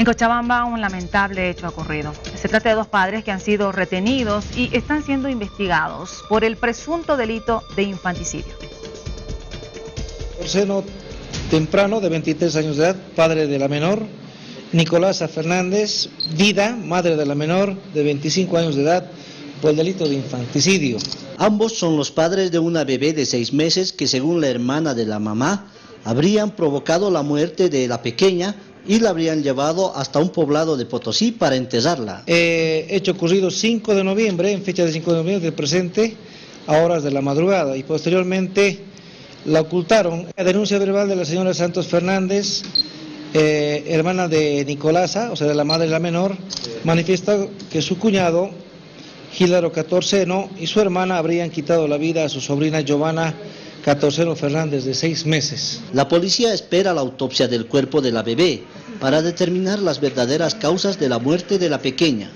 En Cochabamba, un lamentable hecho ha ocurrido. Se trata de dos padres que han sido retenidos y están siendo investigados por el presunto delito de infanticidio. Por seno temprano, de 23 años de edad, padre de la menor, Nicolasa Fernández, Vida, madre de la menor, de 25 años de edad, por el delito de infanticidio. Ambos son los padres de una bebé de seis meses que según la hermana de la mamá, habrían provocado la muerte de la pequeña y la habrían llevado hasta un poblado de Potosí para enterrarla. Eh, hecho ocurrido 5 de noviembre, en fecha de 5 de noviembre del presente, a horas de la madrugada, y posteriormente la ocultaron. La denuncia verbal de la señora Santos Fernández, eh, hermana de Nicolasa, o sea, de la madre de la menor, manifiesta que su cuñado, Gilaro Catorceno, y su hermana habrían quitado la vida a su sobrina Giovanna Catorceno Fernández, de seis meses. La policía espera la autopsia del cuerpo de la bebé para determinar las verdaderas causas de la muerte de la pequeña.